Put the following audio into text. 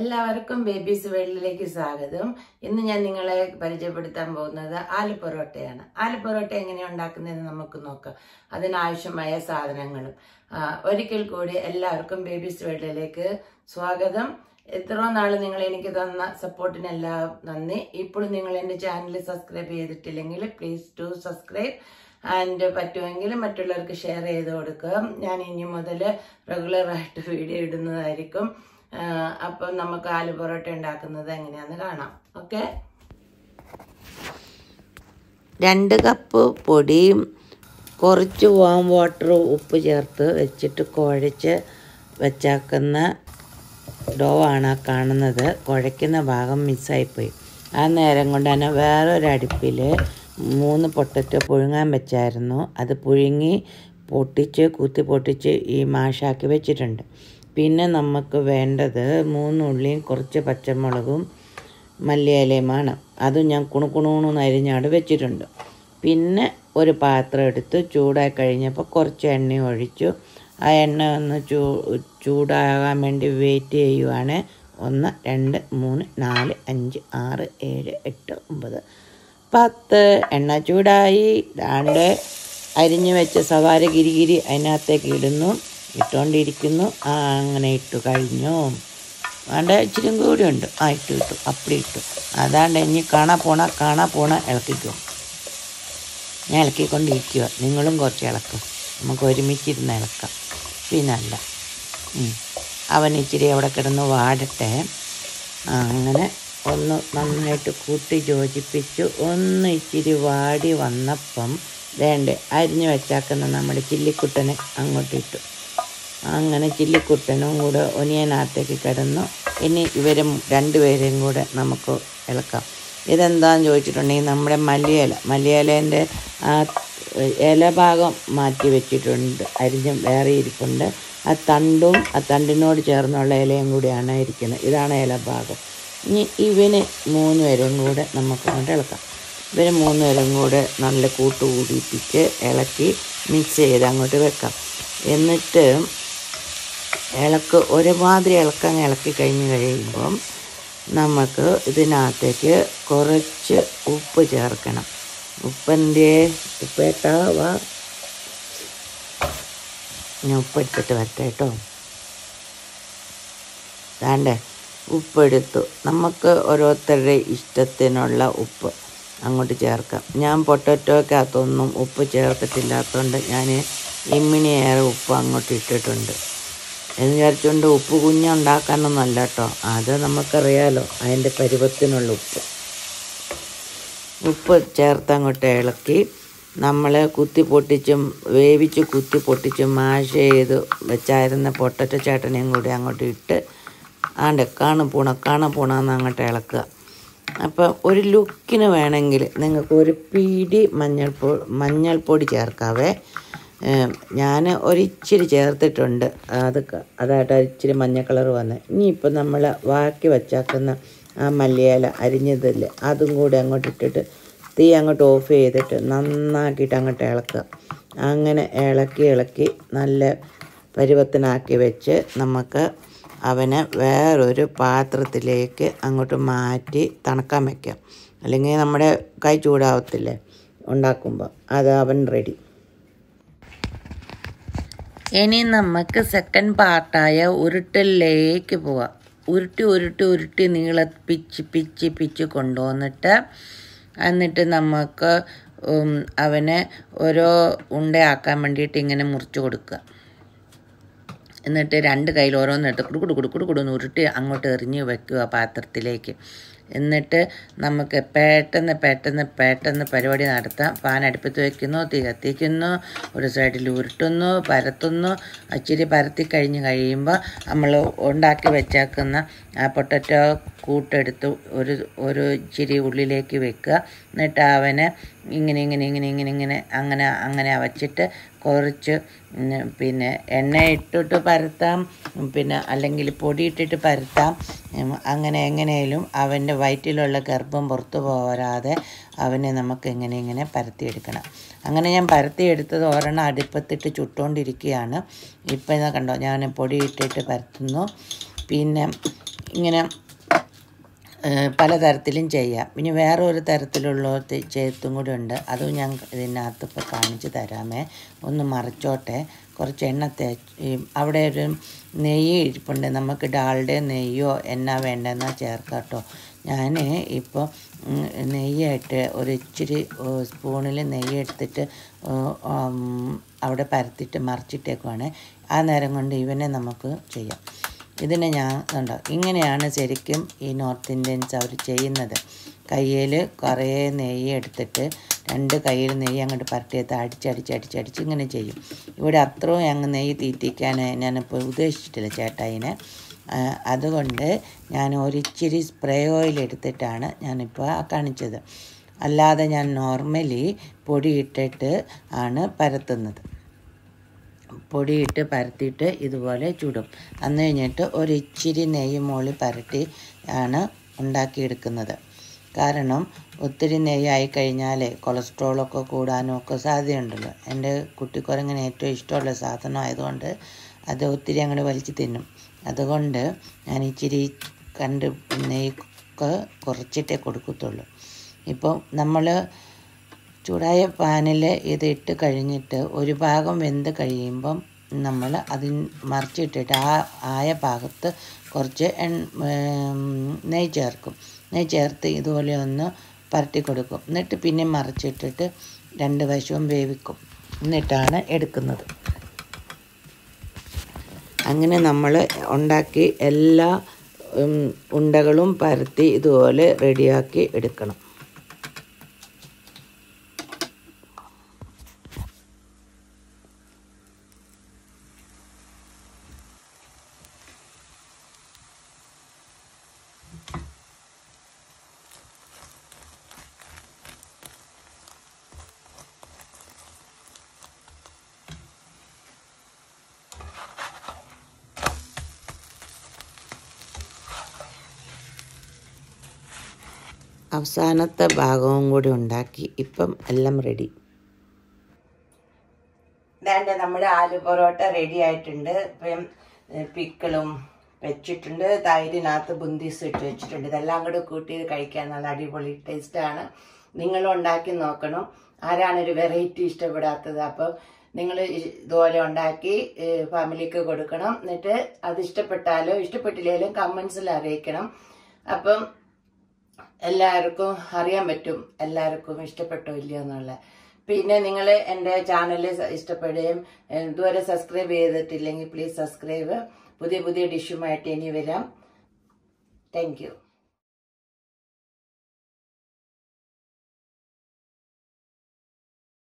എല്ലാവർക്കും ബേബീസ് വേൾഡിലേക്ക് സ്വാഗതം. ഇന്ന് ഞാൻ നിങ്ങളെ പരിചയപ്പെടുത്താൻ പോകുന്നത് ആലു പൊറോട്ടയാണ്. ആലു പൊറോട്ട എങ്ങനെയാണ് ഉണ്ടാക്കുന്നതെന്ന് നമുക്ക് നോക്കാം. അതിനാവശ്യമായ സാധനങ്ങളും. ഒരിക്കൽ കൂടി എല്ലാവർക്കും ബേബീസ് വേൾഡിലേക്ക് സ്വാഗതം. എത്ര നാൾ നിങ്ങൾ എനിക്ക് തന്ന സപ്പോർട്ടിനെല്ലാം നന്ദി. ഇപ്പോഴും നിങ്ങൾ എന്റെ ചാനൽ സബ്സ്ക്രൈബ് ചെയ്തിട്ടില്ലെങ്കിൽ പ്ലീസ് ടു സബ്സ്ക്രൈബ് ആൻഡ് പറ്റുമെങ്കിൽ മറ്റുള്ളവർക്ക് ഷെയർ ചെയ്ത് കൊടുക്കുക. ഞാൻ ഇനി മുതൽ റെഗുലറായിട്ട് വീഡിയോ ഇടുന്നതായിരിക്കും. അപ്പം നമുക്ക് ആലു പൊറോട്ട ഉണ്ടാക്കുന്നത് എങ്ങനെയാന്ന് കാണാം. ഓക്കെ? രണ്ട് കപ്പ് പൊടിയും കുറച്ച് വാം വാട്ടർ ഉപ്പ് ചേർത്ത് വെച്ചിട്ട് കുഴച്ച് വെച്ചാക്കുന്ന ഡോ ആണ് കാണുന്നത്. കുഴയ്ക്കുന്ന ഭാഗം മിസ്സായിപ്പോയി ആ നേരം കൊണ്ട് തന്നെ വേറൊരടുപ്പിൽ മൂന്ന് പൊട്ടറ്റോ പുഴുങ്ങാൻ വെച്ചായിരുന്നു. അത് പുഴുങ്ങി പൊട്ടിച്ച് കുത്തി പൊട്ടിച്ച് ഈ മാഷാക്കി വെച്ചിട്ടുണ്ട്. പിന്നെ നമുക്ക് വേണ്ടത് മൂന്നുള്ളിയും കുറച്ച് പച്ചമുളകും മല്ലിയിലയുമാണ് അതും ഞാൻ കുണുകുണൂന്ന് അരിഞ്ഞാട് വെച്ചിട്ടുണ്ട്. പിന്നെ ഒരു പാത്രം എടുത്ത് ചൂടായി കഴിഞ്ഞപ്പോൾ കുറച്ച് എണ്ണ ഒഴിച്ചു. ആ എണ്ണ ഒന്ന് ചൂ ചൂടാകാൻ വേണ്ടി വെയിറ്റ് ചെയ്യുവാണ്. ഒന്ന് രണ്ട് മൂന്ന് നാല് അഞ്ച് ആറ് ഏഴ് എട്ട് ഒമ്പത്. പത്ത്. എണ്ണ ചൂടായി. ദാണ്ട് അരിഞ്ഞു വെച്ച സവാര ഗിരിഗിരി അതിനകത്തേക്ക് ഇടുന്നു. ഇട്ടുകൊണ്ടിരിക്കുന്നു അങ്ങനെ ഇട്ടു കഴിഞ്ഞു. വേണ്ട ഇച്ചിരി കൂടി ഉണ്ട്. ആ ഇട്ടു ഇട്ടു. അപ്പടി ഇട്ടു. അതാണ്ട് ഇനി കാണാ പോണ കാണാ പോണ ഇളക്കിക്കോ. ഞാൻ ഇളക്കിക്കൊണ്ടിരിക്കുക നിങ്ങളും കുറച്ച് ഇളക്കും. നമുക്ക് ഒരുമിച്ചിരുന്ന് ഇളക്കാം. പിന്നല്ല. അവൻ ഇച്ചിരി അവിടെ കിടന്ന് വാടട്ടെ. അങ്ങനെ ഒന്ന് നന്നായിട്ട് കൂട്ടി യോജിപ്പിച്ചു. ഒന്ന് ഇച്ചിരി വാടി വന്നപ്പം വേണ്ടേ അരിഞ്ഞു വെച്ചാക്കുന്ന നമ്മുടെ ചില്ലിക്കുട്ടനെ അങ്ങോട്ട് ഇട്ടു. അങ്ങനെ ചില്ലിക്കുട്ടനും കൂടെ ഒനിയനകത്തേക്ക് കിടന്നു. ഇനി ഇവരും രണ്ടുപേരെയും കൂടെ നമുക്ക് ഇളക്കാം. ഇതെന്താന്ന് ചോദിച്ചിട്ടുണ്ടെങ്കിൽ നമ്മുടെ മല്ലിയില. മല്ലിയിലേന്റെ ആ ഇല ഭാഗം മാറ്റി വെച്ചിട്ടുണ്ട്. അരിഞ്ഞും വേറെ ഇരിപ്പുണ്ട്. ആ തണ്ടും ആ തണ്ടിനോട് ചേർന്നുള്ള ഇലയും കൂടിയാണ് ഇരിക്കുന്നത്. ഇതാണ് ഇല ഭാഗം. ഇനി ഇവന് മൂന്ന് പേരും കൂടെ നമുക്ക് കൊണ്ട് ഇളക്കാം. ഇവന് മൂന്ന് പേരും കൂടെ നല്ല കൂട്ട് കൂടിപ്പിച്ച് ഇളക്കി മിക്സ് ചെയ്ത് അങ്ങോട്ട് വെക്കാം. എന്നിട്ട് ഇളക്ക് ഒരുമാതിരി ഇളക്കങ്ങ് ഇളക്കി കഴിഞ്ഞ് കഴിയുമ്പം നമുക്ക് ഇതിനകത്തേക്ക് കുറച്ച് ഉപ്പ് ചേർക്കണം. ഉപ്പിന്റെ ഉപ്പേട്ടാവാ ഞാൻ ഉപ്പെടുത്തിട്ട് വരട്ടെ കേട്ടോ. താണ്ടേ ഉപ്പെടുത്തു. നമുക്ക് ഓരോരുത്തരുടെ ഇഷ്ടത്തിനുള്ള ഉപ്പ് അങ്ങോട്ട് ചേർക്കാം. ഞാൻ പൊട്ടറ്റോക്കകത്തൊന്നും ഉപ്പ് ചേർത്തിട്ടില്ലാത്തതുകൊണ്ട് ഞാൻ ഇമ്മിനിയേറെ ഉപ്പ് അങ്ങോട്ട് ഇട്ടിട്ടുണ്ട്. എന്ന് വിചാരിച്ചുകൊണ്ട് ഉപ്പ് കുഞ്ഞുണ്ടാക്കാനൊന്നല്ല കേട്ടോ. അത് നമുക്കറിയാലോ അതിന്റെ പരുവത്തിനുള്ള ഉപ്പ്. ഉപ്പ് ചേർത്ത് അങ്ങോട്ട് ഇളക്കി നമ്മൾ കുത്തി പൊട്ടിച്ചും വേവിച്ച് കുത്തി പൊട്ടിച്ചും മാഷ് ചെയ്ത് വെച്ചായിരുന്ന പൊട്ടറ്റ ചേട്ടനെയും കൂടി അങ്ങോട്ട് ഇട്ട് ആണ്ട് കാണു പൂണ കാണു പൂണെന്ന് അങ്ങോട്ട് ഇളക്കുക. അപ്പം ഒരു ലുക്കിന് വേണമെങ്കിൽ നിങ്ങൾക്ക് ഒരു പിടി മഞ്ഞൾപ്പൊ മഞ്ഞൾപ്പൊടി ചേർക്കാവേ. ഞാൻ ഒരിച്ചിരി ചേർത്തിട്ടുണ്ട്. അത് അതായിട്ട് ഇച്ചിരി മഞ്ഞ കളർ വന്ന്. ഇനിയിപ്പോൾ നമ്മൾ വാക്കി വച്ചാക്കുന്ന ആ മല്ലിയില അരിഞ്ഞതില്ലേ അതും കൂടി അങ്ങോട്ട് ഇട്ടിട്ട് തീ അങ്ങോട്ട് ഓഫ് ചെയ്തിട്ട് നന്നാക്കിയിട്ട് അങ്ങോട്ട് ഇളക്കുക. അങ്ങനെ ഇളക്കി ഇളക്കി നല്ല പരുവത്തിനാക്കി വെച്ച് നമുക്ക് അവനെ വേറൊരു പാത്രത്തിലേക്ക് അങ്ങോട്ട് മാറ്റി തണുക്കാൻ വയ്ക്കാം അല്ലെങ്കിൽ നമ്മുടെ കൈ ചൂടാവത്തില്ലേ ഉണ്ടാക്കുമ്പോൾ അത് അവൻ റെഡി. ഇനി നമുക്ക് സെക്കൻഡ് പാർട്ടായ ഉരുട്ടലിലേക്ക് പോവാം. ഉരുട്ടി ഉരുട്ടി ഉരുട്ടി നീള പിച്ച് പിച്ച് പിച്ച് കൊണ്ടുവന്നിട്ട് എന്നിട്ട് നമുക്ക് അവനെ ഓരോ ഉണ്ടയാക്കാൻ വേണ്ടിയിട്ട് ഇങ്ങനെ മുറിച്ച് കൊടുക്കുക. എന്നിട്ട് രണ്ട് കയ്യിൽ ഓരോന്നെടുത്ത് കുടു കുടു കുടു കുടു കുടുന്ന് ഉരുട്ടി അങ്ങോട്ട് എറിഞ്ഞ് വെക്കുക പാത്രത്തിലേക്ക്. എന്നിട്ട് നമുക്ക് പെട്ടെന്ന് പെട്ടെന്ന് പെട്ടെന്ന് പരിപാടി നടത്താം. പാൻ അടുപ്പത്ത് വയ്ക്കുന്നു തീ കത്തിക്കുന്നു ഒരു സൈഡിൽ ഉരുട്ടുന്നു പരത്തുന്നു. ഇച്ചിരി പരത്തി കഴിഞ്ഞ് കഴിയുമ്പോൾ നമ്മൾ ഉണ്ടാക്കി വെച്ചേക്കുന്ന ആ പൊട്ടറ്റോ കൂട്ടെടുത്ത് ഒരു ഒരു ഇച്ചിരി ഉള്ളിലേക്ക് വെക്കുക. എന്നിട്ട് അവനെ ഇങ്ങനെ ഇങ്ങനെ ഇങ്ങനെ ഇങ്ങനെ ഇങ്ങനെ അങ്ങനെ അങ്ങനെ വച്ചിട്ട് കുറച്ച് പിന്നെ എണ്ണ ഇട്ടിട്ട് പരത്താം പിന്നെ അല്ലെങ്കിൽ പൊടി ഇട്ടിട്ട് പരത്താം. അങ്ങനെ എങ്ങനെയാലും അവന്റെ വയറ്റിലുള്ള ഗർഭം പുറത്തു പോരാതെ അവനെ നമുക്ക് എങ്ങനെ ഇങ്ങനെ പരത്തിയെടുക്കണം. അങ്ങനെ ഞാൻ പരത്തിയെടുത്തത് ഒരെണ്ണം അടുപ്പത്തിട്ട് ചുട്ടുകൊണ്ടിരിക്കുകയാണ് ഇപ്പം കണ്ടോ ഞാൻ പൊടി ഇട്ടിട്ട് പരത്തുന്നു. പിന്നെ ഇങ്ങനെ പലതരത്തിലും ചെയ്യാം. ഇനി വേറെ ഒരു തരത്തിലുള്ള ചേത്തും കൂടി ഉണ്ട്. അതും ഞാൻ ഇതിനകത്ത് ഇപ്പോൾ കാണിച്ചു തരാമേ. ഒന്ന് മറിച്ചോട്ടെ. കുറച്ച് എണ്ണ തേച്ച് അവിടെ ഒരു നെയ്യ് ഇരിപ്പുണ്ട്. നമുക്ക് ഡാളുടെ നെയ്യോ എന്നാ വേണ്ടെന്നാ ചേർക്കാം കേട്ടോ ഞാൻ ഇപ്പോൾ നെയ്യായിട്ട് ഒരു ഇച്ചിരി സ്പൂണിൽ നെയ്യ് എടുത്തിട്ട് അവിടെ പരത്തിയിട്ട് മറിച്ചിട്ടേക്കുവാണ്. ആ നേരം കൊണ്ട് ഇവനെ നമുക്ക് ചെയ്യാം. ഇതിനെ ഞാൻ കണ്ടോ? ഇങ്ങനെയാണ് ശരിക്കും ഈ നോർത്ത് ഇന്ത്യൻസ് അവർ ചെയ്യുന്നത്. കയ്യിൽ കുറേ നെയ്യ് എടുത്തിട്ട് രണ്ട് കയ്യിൽ നെയ്യ് അങ്ങോട്ട് പരട്ടിയത്ത് അടിച്ചടിച്ച് അടിച്ചടിച്ച് ഇങ്ങനെ ചെയ്യും. ഇവിടെ അത്രയും അങ്ങ് നെയ്യ് തീറ്റിക്കാൻ ഞാനിപ്പോൾ ഉദ്ദേശിച്ചിട്ടില്ല ചേട്ടായിനെ അതുകൊണ്ട് ഞാൻ ഒരിച്ചിരി സ്പ്രേ ഓയിൽ എടുത്തിട്ടാണ് ഞാനിപ്പോൾ കാണിച്ചത്. അല്ലാതെ ഞാൻ നോർമലി പൊടി ഇട്ടിട്ട് ആണ് പരത്തുന്നത്. പൊടിയിട്ട് പരത്തിയിട്ട് ഇതുപോലെ ചുടും. അന്ന് കഴിഞ്ഞിട്ട് ഒരു ഇച്ചിരി നെയ്യ് മോളി പരട്ടി ആണ് ഉണ്ടാക്കിയെടുക്കുന്നത്. കാരണം ഒത്തിരി നെയ്യായി കഴിഞ്ഞാൽ കൊളസ്ട്രോളൊക്കെ കൂടാനും ഒക്കെ സാധ്യതയുണ്ടല്ലോ. എന്റെ കുട്ടിക്കുരങ്ങനെ ഏറ്റവും ഇഷ്ടമുള്ള സാധനം ആയതുകൊണ്ട് അത് ഒത്തിരി അങ്ങോട്ട് വലിച്ചു തിന്നും. അതുകൊണ്ട് ഞാൻ ഇച്ചിരി കണ്ട് നെയ്യൊക്കെ കുറച്ചിട്ടേ കൊടുക്കത്തുള്ളൂ. ഇപ്പം നമ്മൾ ചൂടായ പാനിൽ ഇത് ഇട്ട് കഴിഞ്ഞിട്ട് ഒരു ഭാഗം വെന്ത് കഴിയുമ്പം നമ്മൾ അതിൽ മറിച്ചിട്ടിട്ട് ആ ആയ ഭാഗത്ത് കുറച്ച് എൺ നെയ് ചേർക്കും. നെയ് ചേർത്ത് ഇതുപോലെ ഒന്ന് പരട്ടി കൊടുക്കും. എന്നിട്ട് പിന്നെ മറിച്ചിട്ടിട്ട് രണ്ട് വശവും വേവിക്കും. എന്നിട്ടാണ് എടുക്കുന്നത്. അങ്ങനെ നമ്മൾ ഉണ്ടാക്കി എല്ലാ ഉണ്ടകളും പരത്തി ഇതുപോലെ റെഡിയാക്കി എടുക്കണം. അവസാനത്തെ ഭാഗവും കൂടി ഉണ്ടാക്കി. ഇപ്പം എല്ലാം റെഡി ഇതാണ്ട് നമ്മുടെ ആലു പൊറോട്ട റെഡി ആയിട്ടുണ്ട്. ഇപ്പം പിക്കിളും വെച്ചിട്ടുണ്ട്. തൈരിനകത്ത് ബുന്ദീസ് ഇട്ട് വെച്ചിട്ടുണ്ട്. ഇതെല്ലാം കൂടെ കൂട്ടി കഴിക്കാൻ നല്ല അടിപൊളി ടേസ്റ്റാണ് നിങ്ങൾ ഉണ്ടാക്കി നോക്കണം. ആരാണ് ഒരു വെറൈറ്റി ഇഷ്ടപ്പെടാത്തത്? അപ്പം നിങ്ങൾ ഇതുപോലെ ഉണ്ടാക്കി ഫാമിലിക്ക് കൊടുക്കണം. എന്നിട്ട് അത് ഇഷ്ടപ്പെട്ടാലോ ഇഷ്ടപ്പെട്ടില്ലെങ്കിലും കമൻസിൽ അറിയിക്കണം. അപ്പം എല്ലാവർക്കും അറിയാൻ പറ്റും എല്ലാവർക്കും ഇഷ്ടപ്പെട്ടോ ഇല്ലയോ എന്നുള്ള പിന്നെ നിങ്ങൾ എന്റെ ചാനൽ ഇഷ്ടപ്പെടുകയും ഇതുവരെ സബ്സ്ക്രൈബ് ചെയ്തിട്ടില്ലെങ്കിൽ പ്ലീസ് സബ്സ്ക്രൈബ് പുതിയ പുതിയ ഡിഷുമായിട്ട് ഇനി വരാം. താങ്ക്